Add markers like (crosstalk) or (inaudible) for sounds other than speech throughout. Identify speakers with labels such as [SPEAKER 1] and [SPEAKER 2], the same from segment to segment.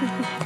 [SPEAKER 1] Bye. (laughs)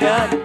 [SPEAKER 1] God.